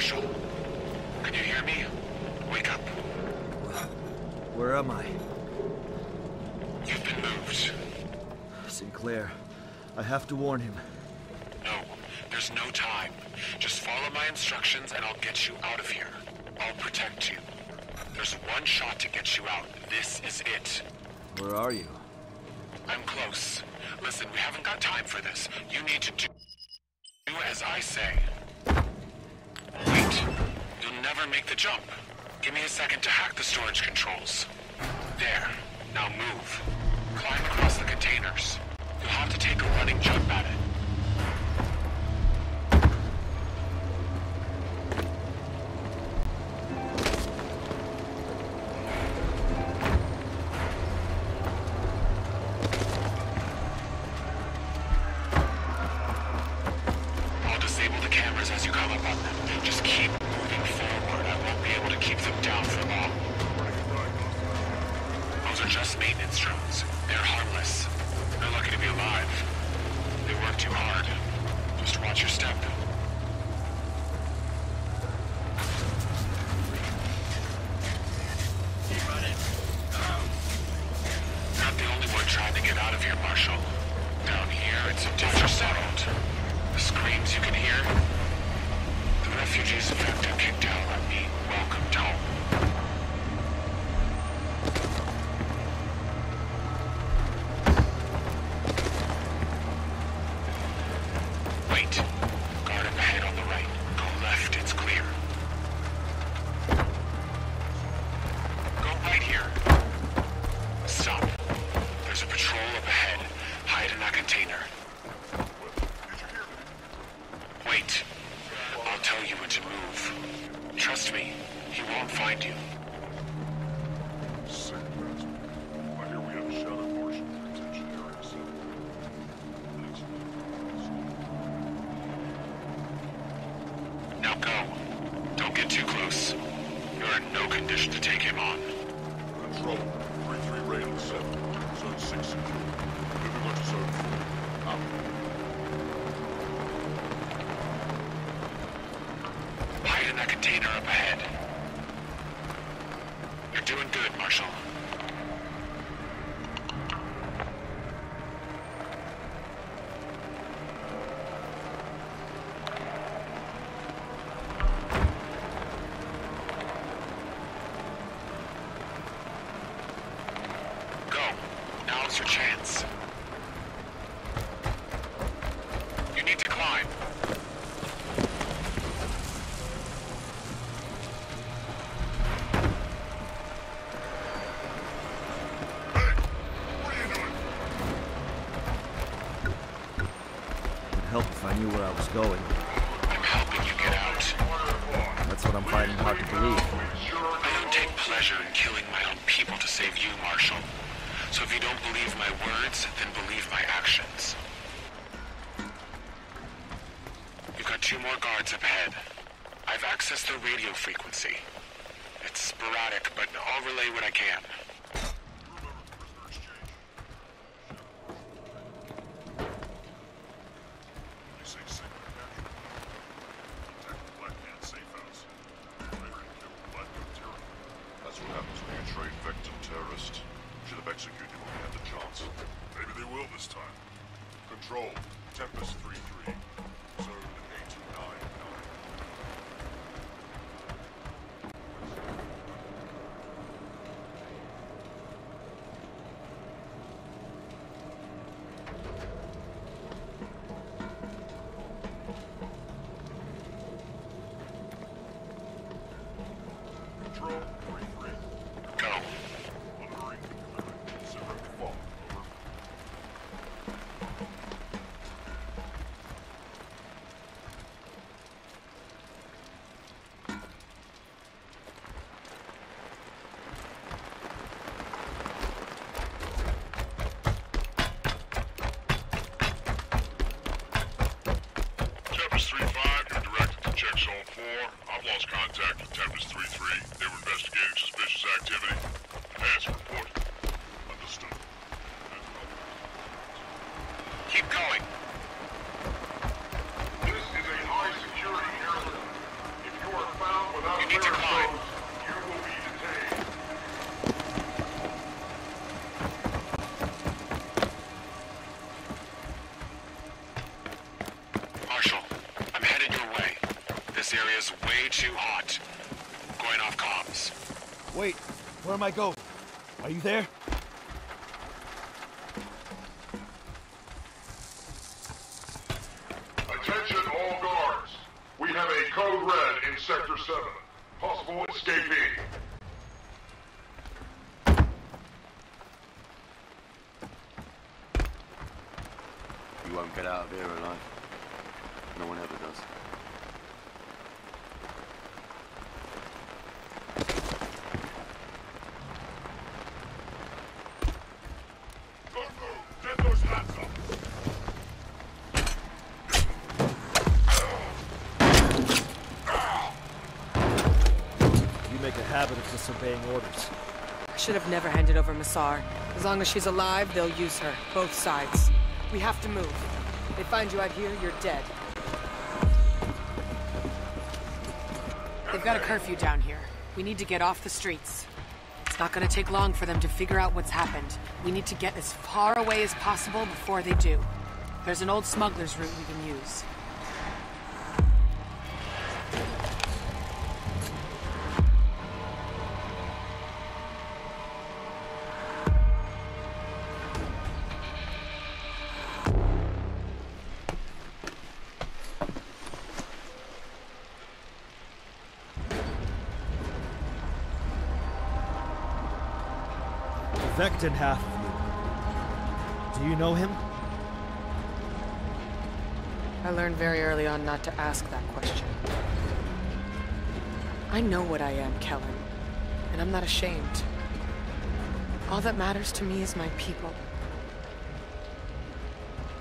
Marshall. Can you hear me? Wake up. Where am I? You've been moved. Sinclair. I have to warn him. No, there's no time. Just follow my instructions and I'll get you out of here. I'll protect you. There's one shot to get you out. This is it. Where are you? I'm close. Listen, we haven't got time for this. You need to do, do as I say. Never make the jump. Give me a second to hack the storage controls. There. Now move. Climb across the containers. You'll have to take a running jump at it. Zone 6 Moving on to zone 4. Out. Hide in that container up ahead. Help if I knew where I was going. I'm helping you get out. That's what I'm finding hard to believe. I don't take pleasure in killing my own people to save you, Marshal. So if you don't believe my words, then believe my actions. You've got two more guards up ahead. I've accessed their radio frequency. It's sporadic, but I'll relay what I can. They say sick natural. Protect the Black Hand safe house. Later to kill the Black Hand terror. That's what happens when you trade victim terrorist. Should have executed when we had the chance. Maybe they will this time. Control. Tempest 3-3. Tempest 3-5, you're directed to check Zone 4. I've lost contact with Tempest 3-3. They were investigating suspicious activity. Advance report. Understood. Keep going. This is a high security area. If you are This area's way too hot. Going off comms. Wait, where am I going? Are you there? Attention all guards. We have a code red in Sector 7. Possible escapee. You won't get out of here alive. No one ever does. Disobeying orders. I should have never handed over Massar. As long as she's alive, they'll use her. Both sides. We have to move. They find you out here, you're dead. They've got a curfew down here. We need to get off the streets. It's not gonna take long for them to figure out what's happened. We need to get as far away as possible before they do. There's an old smuggler's route we can use. Vektan half. Do you know him? I learned very early on not to ask that question. I know what I am, Kellan, and I'm not ashamed. All that matters to me is my people.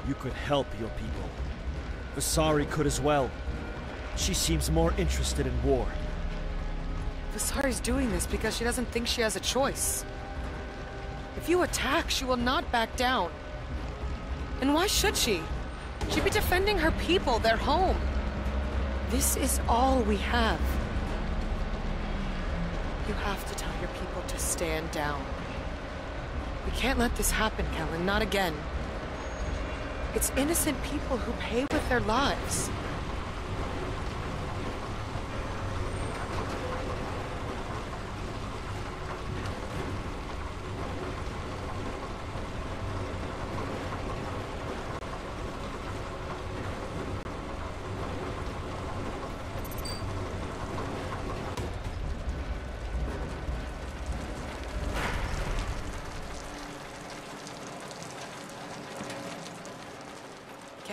You could help your people. Visari could as well. She seems more interested in war. Visari's doing this because she doesn't think she has a choice. If you attack, she will not back down. And why should she? She'd be defending her people, their home. This is all we have. You have to tell your people to stand down. We can't let this happen, Kellan, not again. It's innocent people who pay with their lives.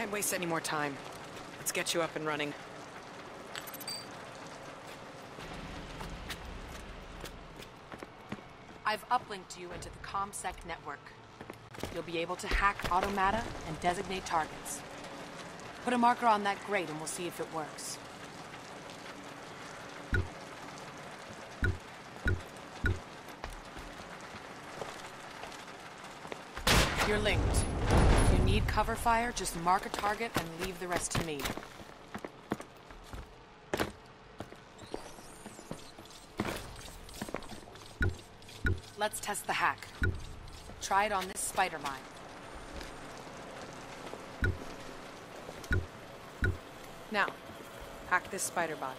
Can't waste any more time. Let's get you up and running. I've uplinked you into the ComSec network. You'll be able to hack Automata and designate targets. Put a marker on that grate and we'll see if it works. You're linked. If you need cover fire, just mark a target and leave the rest to me. Let's test the hack. Try it on this spider mine. Now, hack this spider bot.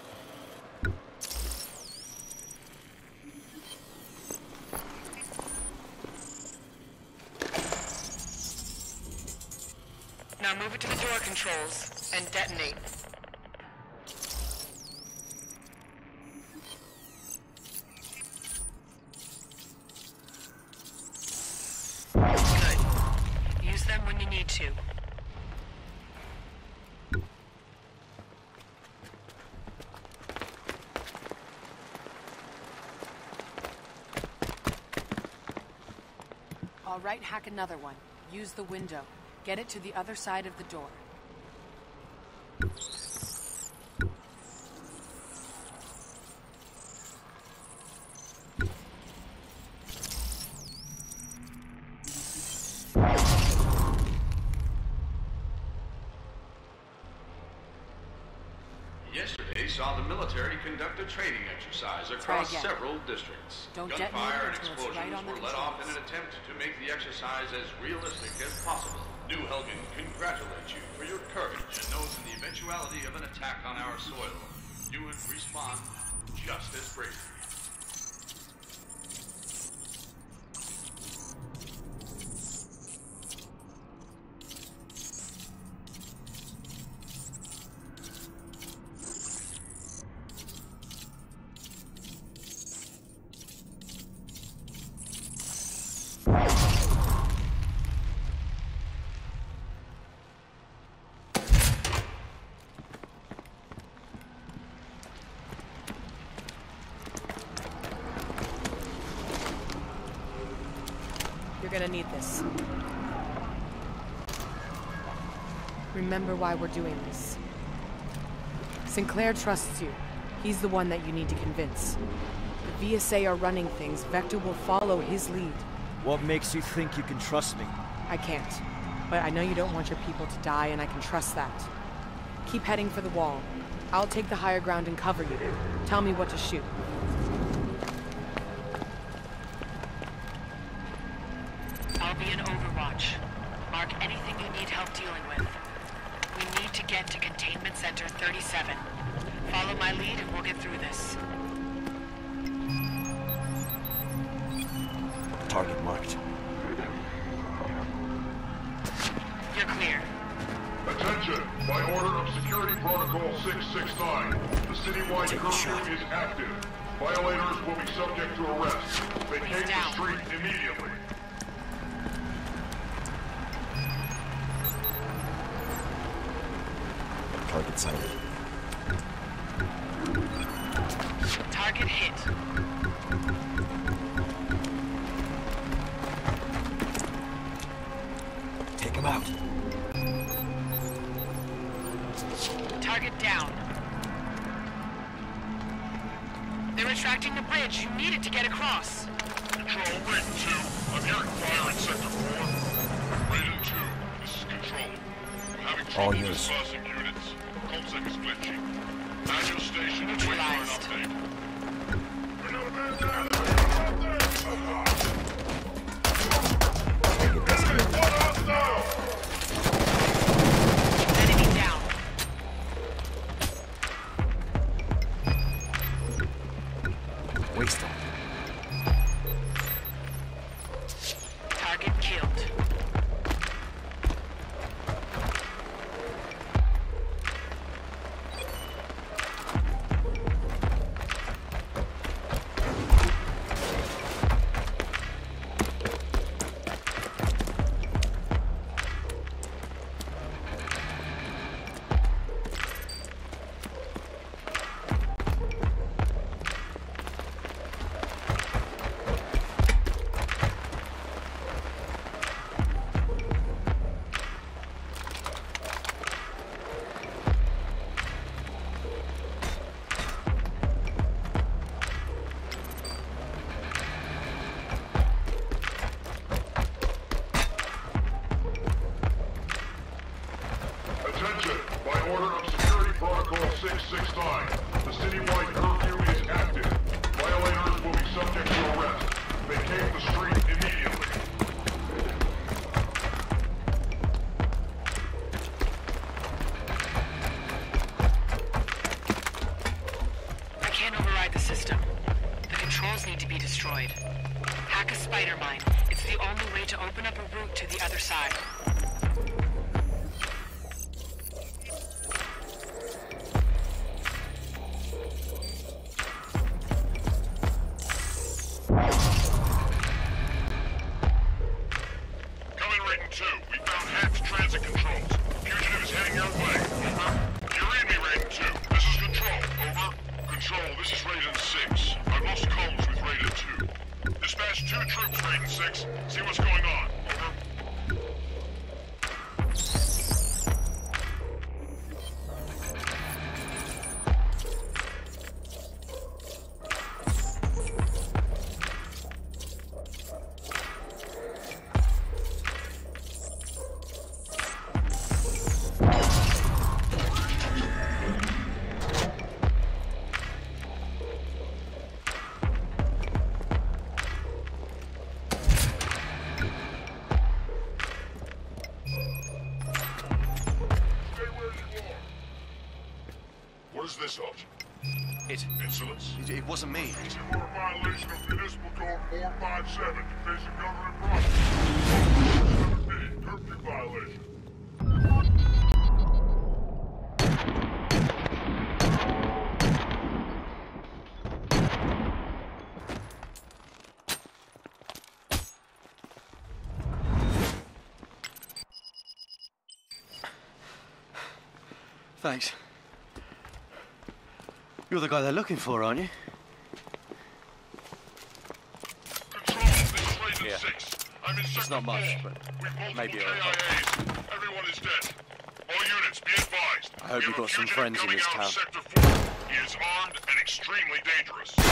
Controls and detonate. Good. Use them when you need to. All right, hack another one. Use the window. Get it to the other side of the door. Conduct a training exercise across several districts. Don't Gunfire and it's right explosions were let off in an attempt to make the exercise as realistic as possible. New Helghan congratulates you for your courage and knows in the eventuality of an attack on our soil, you would respond just as bravely. Gonna need this. Remember why we're doing this. Sinclair trusts you. He's the one that you need to convince. The VSA are running things. Vekta will follow his lead. What makes you think you can trust me? I can't. But I know you don't want your people to die, and I can trust that. Keep heading for the wall. I'll take the higher ground and cover you. Tell me what to shoot. 7. Follow my lead and we'll get through this. Target marked. You're clear. Attention! By order of Security Protocol 669, the citywide curfew is active. Violators will be subject to arrest. Vacate the street immediately. Target sighted. Target hit. Take him out. Target down. They're attracting the bridge. You need it to get across. Control, Raiden 2. I'm hearing fire in Sector 4. Raiden 2, this is Control. I'm having All trouble dispersing units. Comsec is glitchy. Manual station, wait for mine. It's the only way to open up a route to the other side. Insolence? it, it wasn't me. Are a violation of Municipal Code 457, facing government property. 7B, curfew violation. Thanks. You're the guy they're looking for, aren't you? Control, this is Raven Yeah. 6. I'm in Sector not much, but maybe it'll help. Everyone is dead. All units, be advised. I hope you've got some friends in this town. He is armed and extremely dangerous.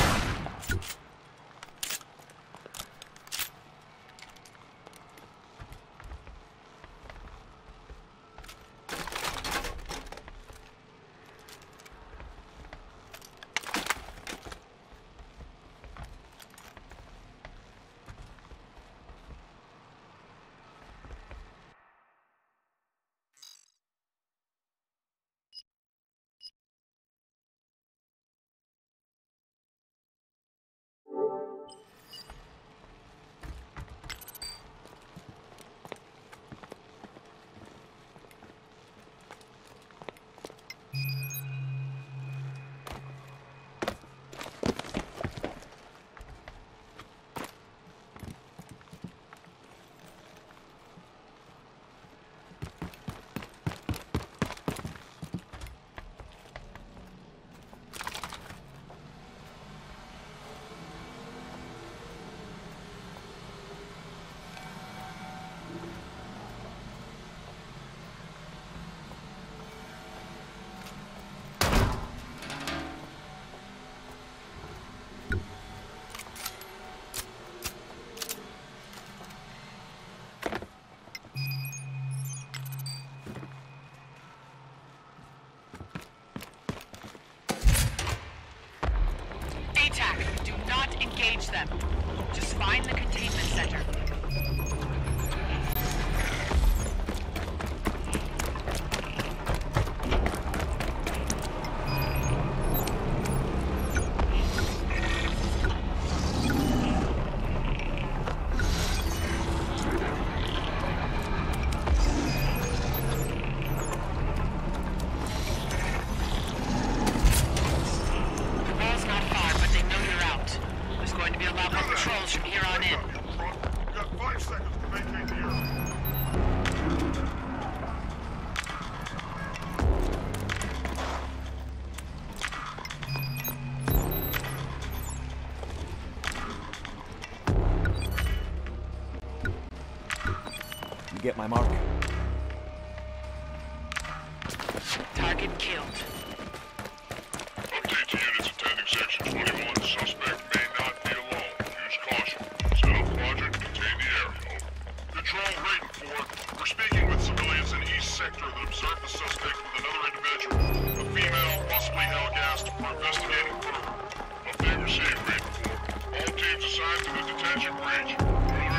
The detention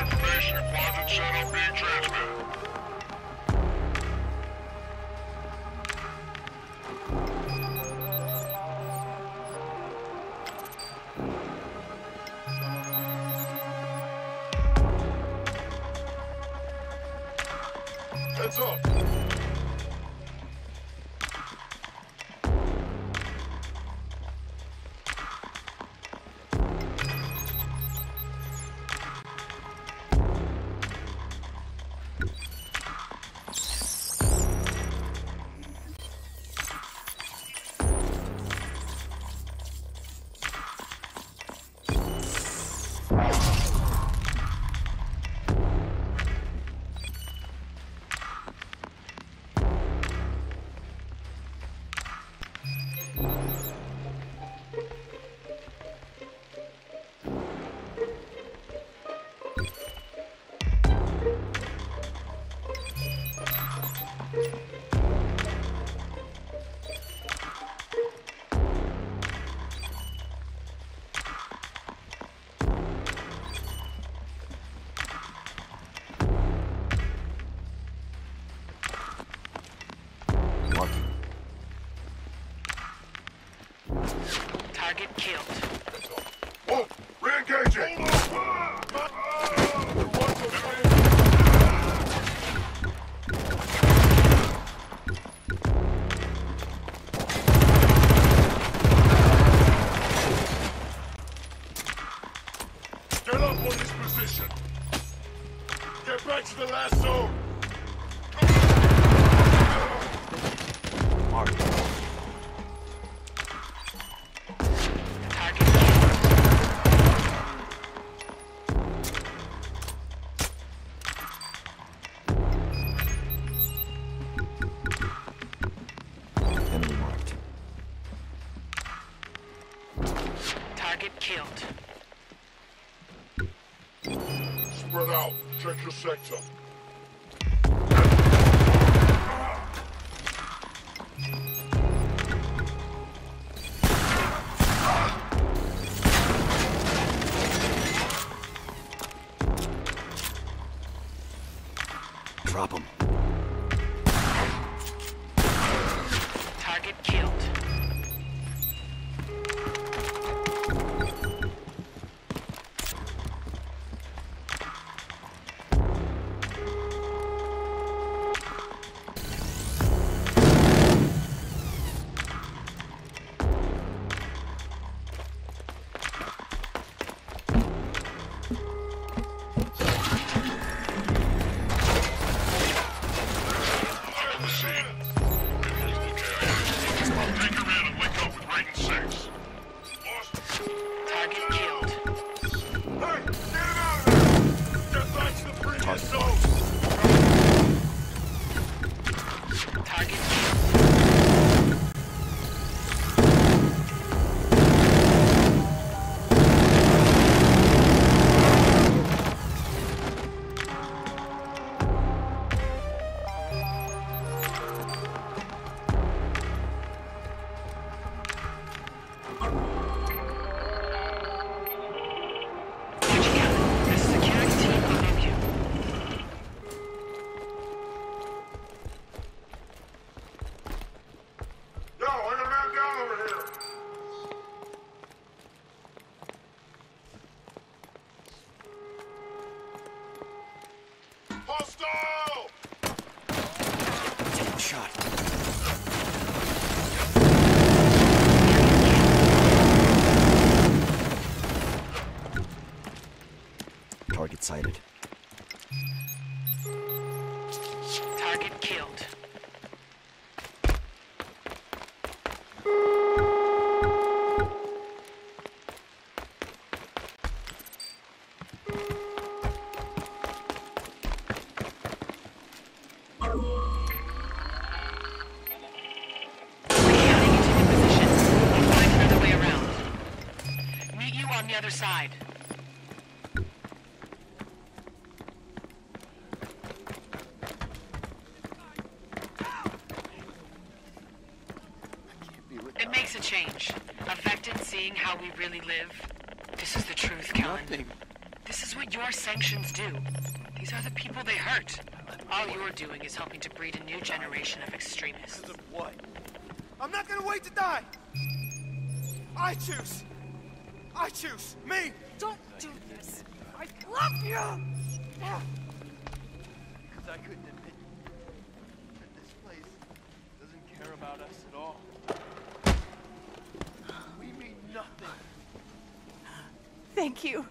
information and quadrant setup being transmitted. Sector. Drop him. Side. It makes a change. Affected seeing how we really live. This is the truth, Kellan. nothing. This is what your sanctions do. These are the people they hurt. All you're doing is helping to breed a new generation of extremists. What? I'm not gonna wait to die! I choose! I choose! Me! Don't do this. I love you. Because I couldn't admit that this place doesn't care about us at all. We mean nothing. Thank you.